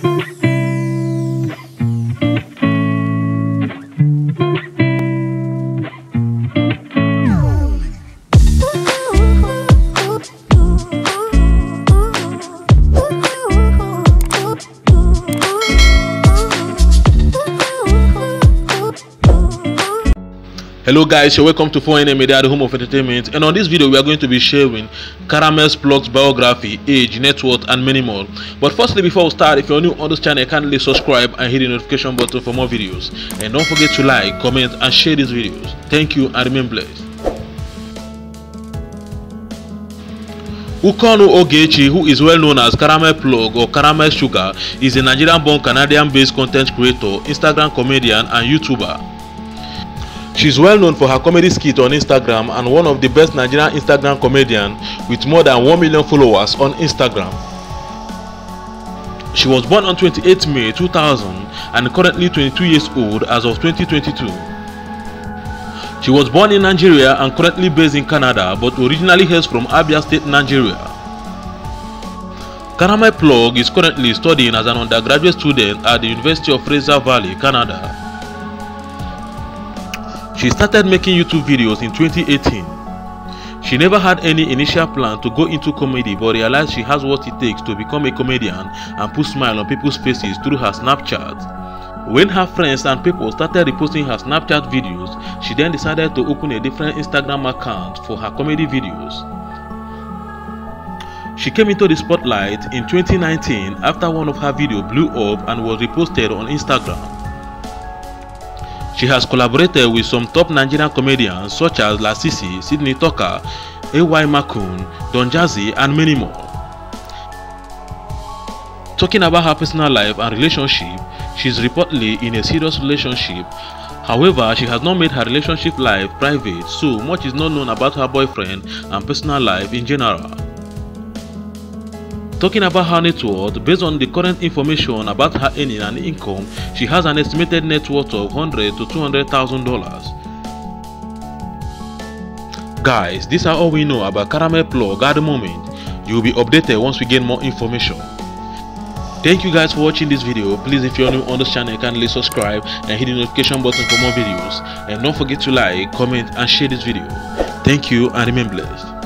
thank you hello guys you're welcome to 4nm media the home of entertainment. And on this video we are going to be sharing Caramel Plug's biography age net worth and many more. But firstly before we start if you're new on this channel kindly subscribe and hit the notification button for more videos. And don't forget to like comment and share these videos. Thank you and remain blessed. Ukonu Ogechi, who is well known as Caramel Plug or Caramel Sugar, is a Nigerian-born Canadian-based content creator, Instagram comedian, and YouTuber. She's well known for her comedy skit on Instagram and one of the best Nigerian Instagram comedian with more than 1 million followers on Instagram. She was born on 28 May 2000 and currently 22 years old as of 2022. She was born in Nigeria and currently based in Canada but originally hails from Abia State, Nigeria. Caramel Plug is currently studying as an undergraduate student at the University of Fraser Valley, Canada. She started making YouTube videos in 2018. She never had any initial plan to go into comedy but realized she has what it takes to become a comedian and put smile on people's faces through her Snapchat. When her friends and people started reposting her Snapchat videos, she then decided to open a different Instagram account for her comedy videos. She came into the spotlight in 2019 after one of her videos blew up and was reposted on Instagram. She has collaborated with some top Nigerian comedians such as Lasisi, Sydney Talker, A.Y. Makun, Don Jazzy, and many more. Talking about her personal life and relationship, she is reportedly in a serious relationship. However, she has not made her relationship life private, so much is not known about her boyfriend and personal life in general. Talking about her net worth, based on the current information about her earning and income, she has an estimated net worth of 100 to 200,000 dollars. Guys, these are all we know about Caramel Plug at the moment. You will be updated once we get more information. Thank you guys for watching this video. Please if you're new on this channel, kindly subscribe and hit the notification button for more videos. And don't forget to like, comment and share this video. Thank you and remain blessed.